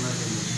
Gracias.